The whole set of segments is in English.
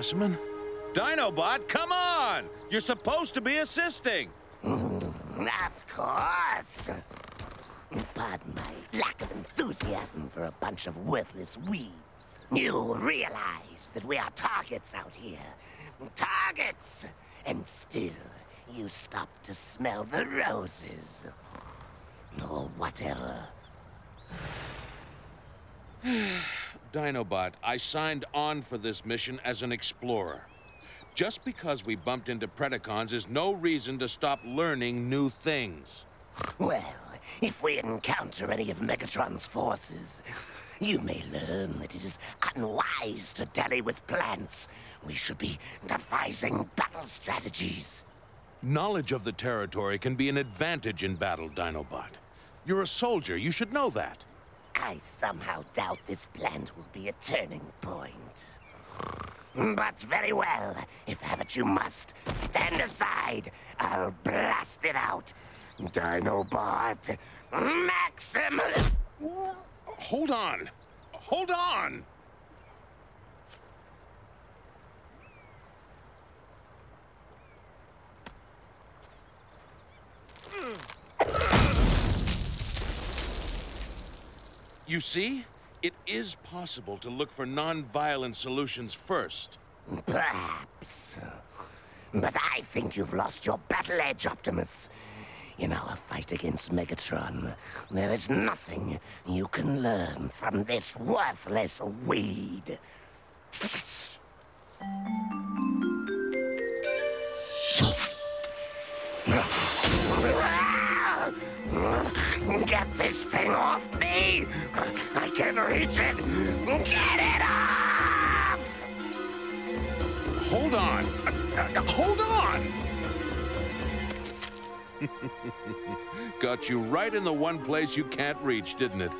specimen? Dinobot, come on! You're supposed to be assisting! Of course. Pardon my lack of enthusiasm for a bunch of worthless weeds. You realize that we are targets out here. Targets! And still, you stop to smell the roses. Or whatever. Dinobot, I signed on for this mission as an explorer. Just because we bumped into Predacons is no reason to stop learning new things. Well, if we encounter any of Megatron's forces, you may learn that it is unwise to dally with plants. We should be devising battle strategies. Knowledge of the territory can be an advantage in battle, Dinobot. You're a soldier, you should know that. I somehow doubt this plant will be a turning point. But very well. If have it you must, stand aside. I'll blast it out. Dinobot, Maximum. Hold on. Hold on! Hmm. You see? It is possible to look for non-violent solutions first. Perhaps. But I think you've lost your battle edge, Optimus. In our fight against Megatron, there is nothing you can learn from this worthless weed. Get this thing off me! I can't reach it! Get it off! Hold on! Uh, uh, hold on! Got you right in the one place you can't reach, didn't it?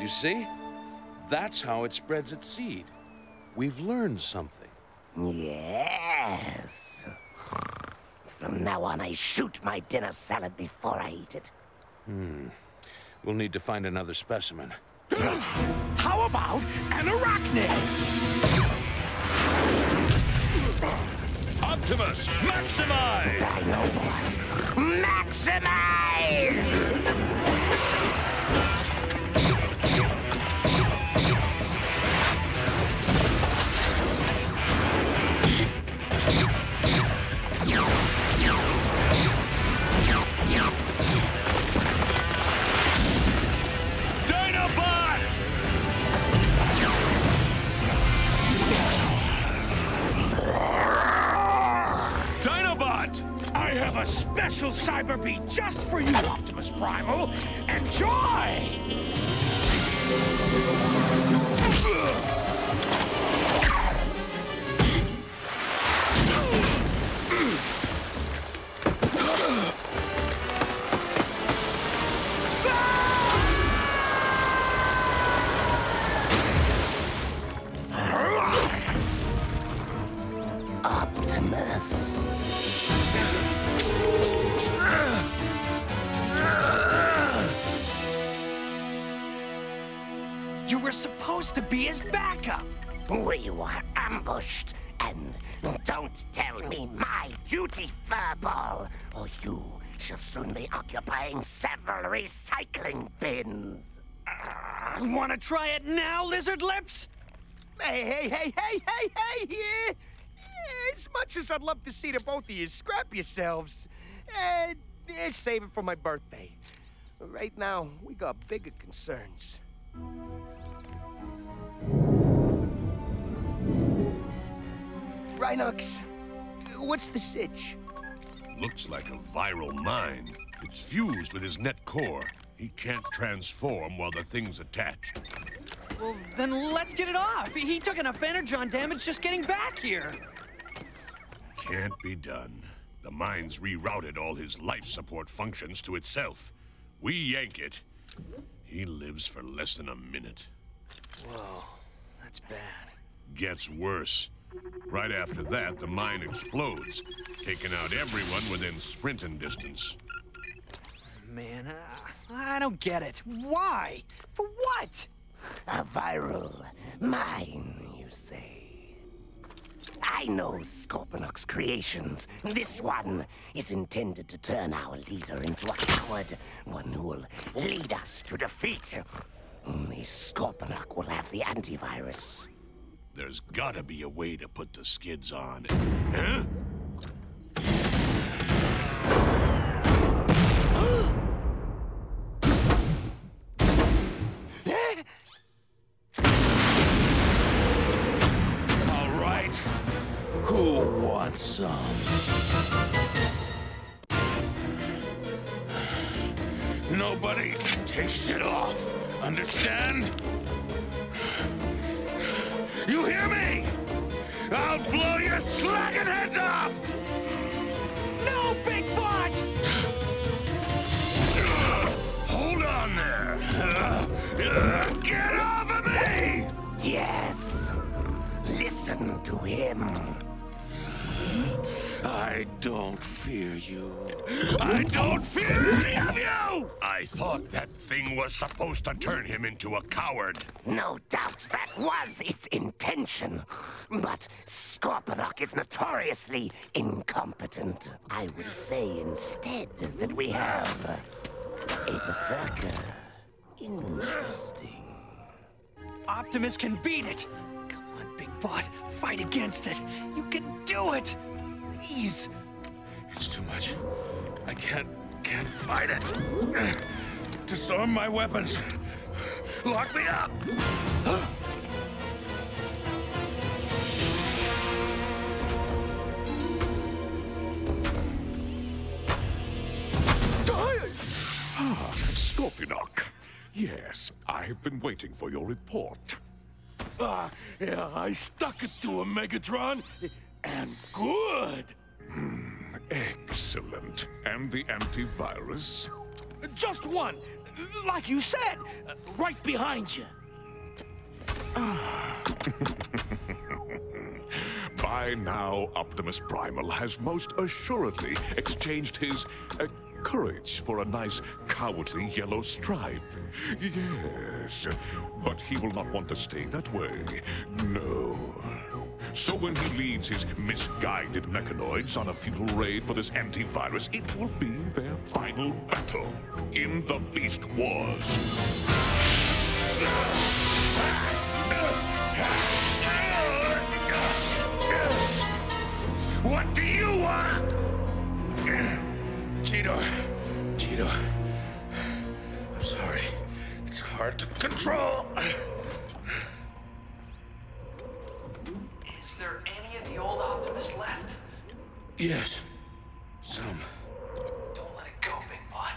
You see? That's how it spreads its seed. We've learned something. Yes. From now on, I shoot my dinner salad before I eat it. Hmm. We'll need to find another specimen. How about an arachnid? Optimus, maximize! Dinobot, maximize! Special cyber beat just for you, Optimus Primal. Enjoy! You were supposed to be his backup. We were ambushed. And don't tell me my duty, Furball, or you shall soon be occupying several recycling bins. Want to try it now, Lizard Lips? Hey, hey, hey, hey, hey, hey, yeah. As much as I'd love to see the both of you scrap yourselves, eh, eh, save it for my birthday. Right now, we got bigger concerns. Rhinox, what's the sitch? Looks like a viral mine. It's fused with his net core. He can't transform while the thing's attached. Well, then let's get it off. He took enough energon damage just getting back here. Can't be done. The mine's rerouted all his life support functions to itself. We yank it. He lives for less than a minute. Whoa, that's bad. Gets worse. Right after that, the mine explodes, taking out everyone within sprinting distance. man, uh, I don't get it. Why? For what? A viral mine, you say? I know Scorponok's creations. This one is intended to turn our leader into a coward, one who will lead us to defeat. Only Scorponok will have the antivirus. There's gotta be a way to put the skids on. Huh? Some? Nobody takes it off. Understand? You hear me? I'll blow your slacking heads off! No, Big Bot! Hold on there! Get off of me! Yes. Listen to him. I don't fear you. I don't fear any of you! I thought that thing was supposed to turn him into a coward. No doubt that was its intention. But Scorponok is notoriously incompetent. I would say instead that we have a berserker. Interesting. Optimus can beat it. Come on, Big Bot, fight against it. You can do it. Please. It's too much. I can't, can't fight it. Disarm my weapons. Lock me up. Scorponok. Yes, I've been waiting for your report. Ah, yeah, I stuck it to a Megatron, and good. Excellent. And the antivirus? Just one, like you said, right behind you. By now, Optimus Primal has most assuredly exchanged his uh, courage for a nice, cowardly yellow stripe. Yes, but he will not want to stay that way. No. So when he leads his misguided mechanoids on a futile raid for this antivirus, it will be their final battle in the Beast Wars. What do you want? Cheetor, Cheetor. I'm sorry. It's hard to control. Yes, some. Don't let it go, Big Bot.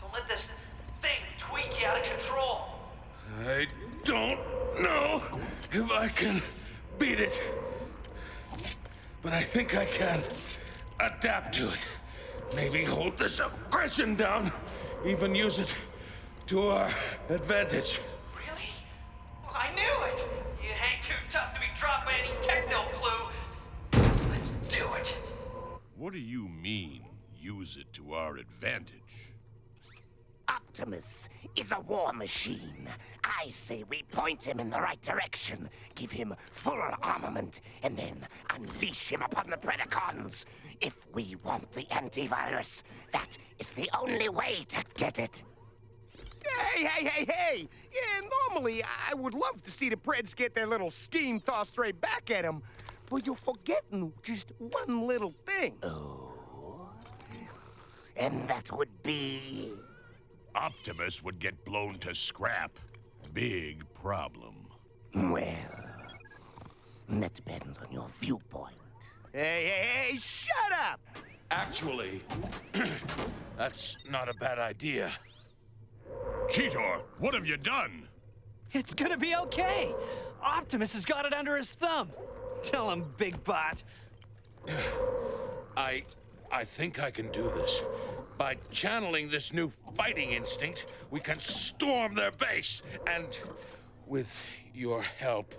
Don't let this thing tweak you out of control. I don't know if I can beat it. But I think I can adapt to it. Maybe hold this aggression down. Even use it to our advantage. What do you mean, use it to our advantage? Optimus is a war machine. I say we point him in the right direction, give him full armament, and then unleash him upon the Predacons. If we want the antivirus, that is the only way to get it. Hey, hey, hey, hey! Yeah, normally I would love to see the Preds get their little scheme tossed right back at them. But you're forgetting just one little thing. Oh. And that would be. Optimus would get blown to scrap. Big problem. Well, that depends on your viewpoint. Hey, hey, hey, shut up! Actually, that's not a bad idea. Cheetor, what have you done? It's gonna be okay. Optimus has got it under his thumb. Tell him, Big Bot. I. I think I can do this. By channeling this new fighting instinct, we can storm their base and, with your help,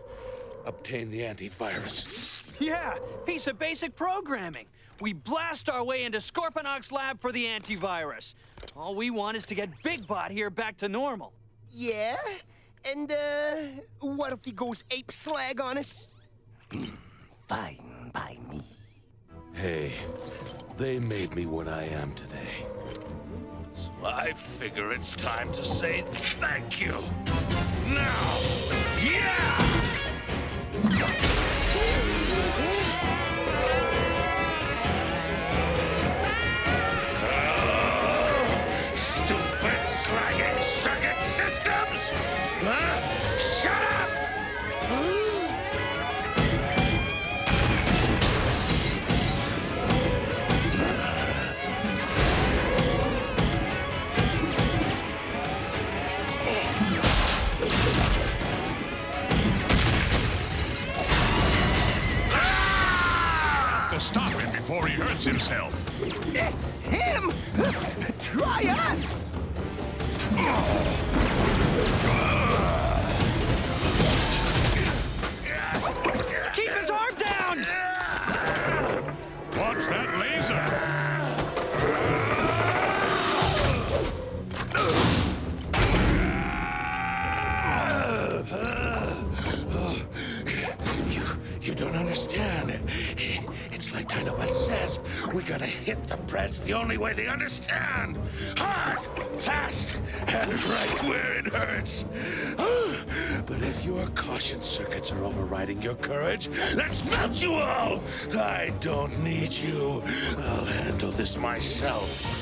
obtain the antivirus. Yeah, piece of basic programming. we blast our way into Scorponok's lab for the antivirus. All we want is to get Big Bot here back to normal. Yeah? And, uh, what if he goes ape slag on us? Fine by me. Hey, they made me what I am today. So I figure it's time to say thank you. Now, yeah! Stupid slagging circuit systems! Huh? Himself. Way they understand. Hard, fast, and right where it hurts. But if your caution circuits are overriding your courage, let's melt you all. I don't need you. I'll handle this myself.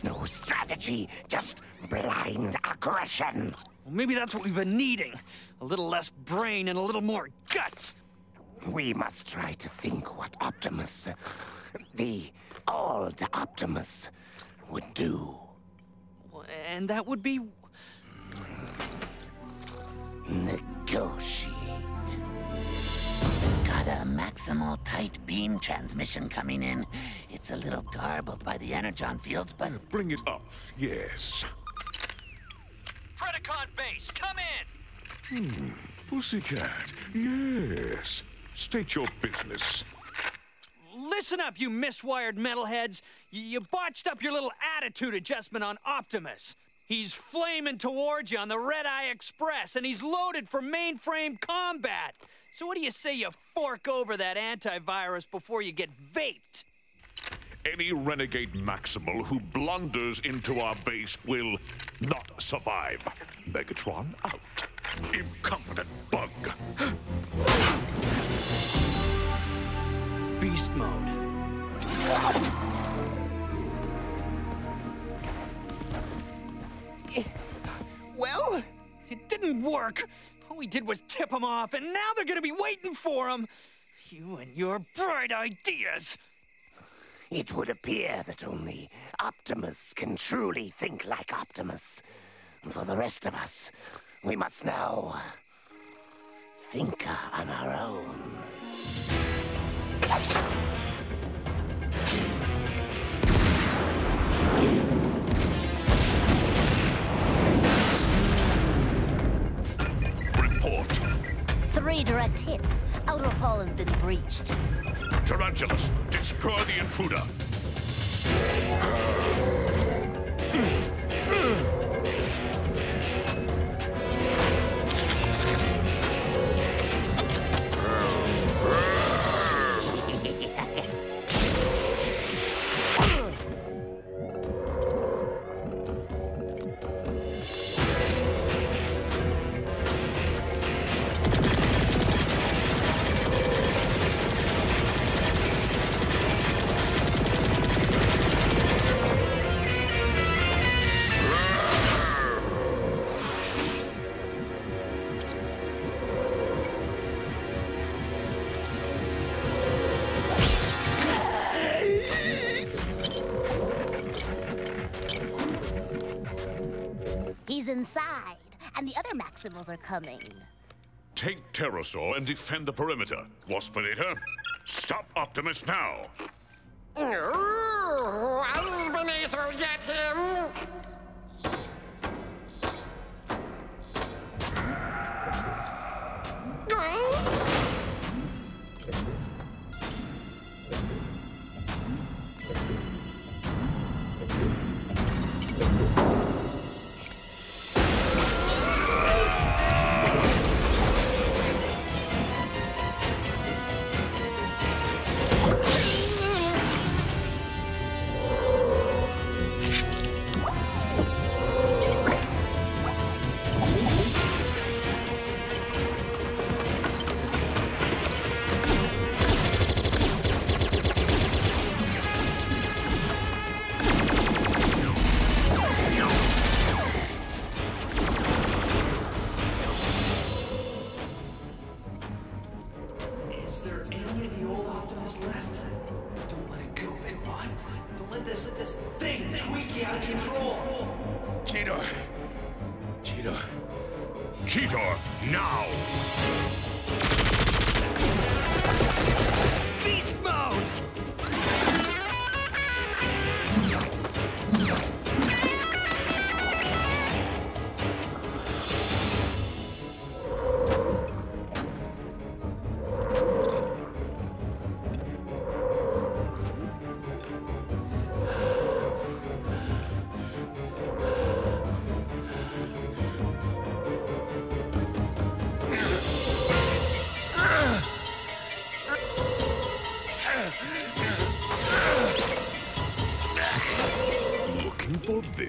There's no strategy, just blind aggression. Well, maybe that's what we've been needing. A little less brain and a little more guts. We must try to think what Optimus, the old Optimus, would do. And that would be. Negotiate. Got a maximal tight beam transmission coming in. It's a little garbled by the energon fields, but Bring it up, yes. Predacon base, come in! Hmm, pussycat, yes. State your business. Listen up, you miswired metalheads. Y- you botched up your little attitude adjustment on Optimus. He's flaming towards you on the Red Eye Express, and he's loaded for mainframe combat. So, what do you say you fork over that antivirus before you get vaped? Any renegade Maximal who blunders into our base will not survive. Megatron out. Incompetent bug. Beast mode. Well, It didn't work. All we did was tip them off, and now they're gonna be waiting for him. You and your bright ideas. It would appear that only Optimus can truly think like Optimus. For the rest of us, we must now think on our own. Report. Three direct hits. Outer hull has been breached. Tarantulas, destroy the intruder. Coming. Take Terrorsaur and defend the perimeter. Waspinator, stop Optimus now! Waspinator,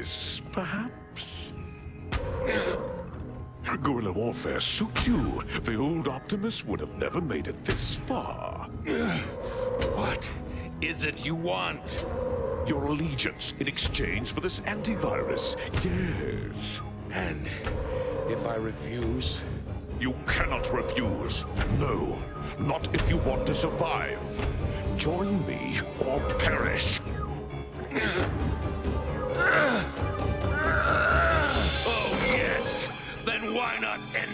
For perhaps? Guerrilla warfare suits you. The old Optimus would have never made it this far. What is it you want? Your allegiance in exchange for this antivirus. Yes. And if I refuse? You cannot refuse. No, not if you want to survive. Join me or perish.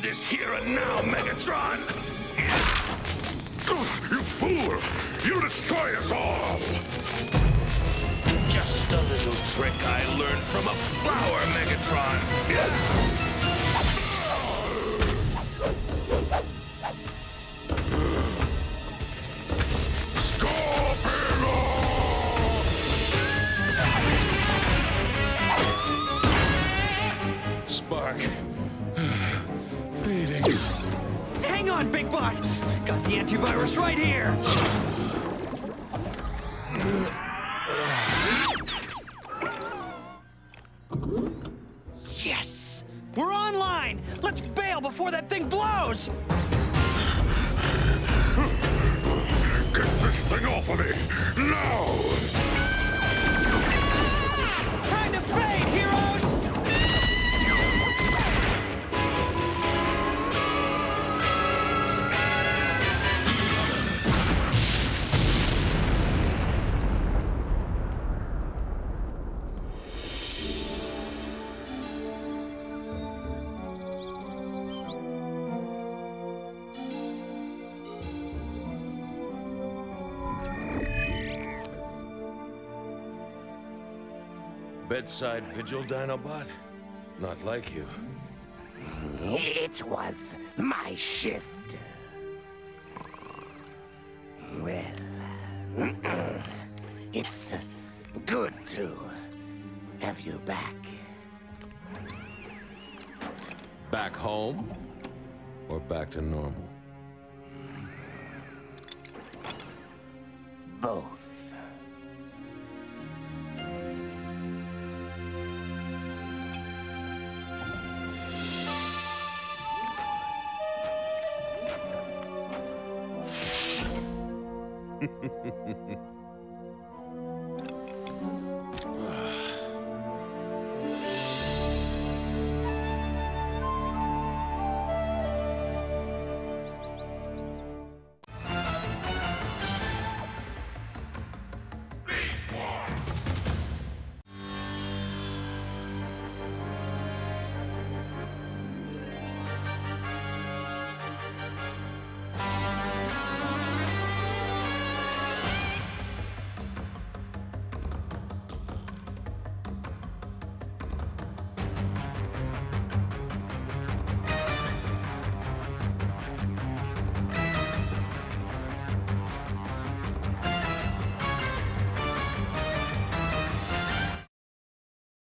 This here and now, Megatron? You fool! You destroy us all! Just a little trick I learned from a flower, Megatron. Bedside vigil, Dinobot? Not like you. It was my shift. Well, it's good to have you back. Back home? Or back to normal? Both.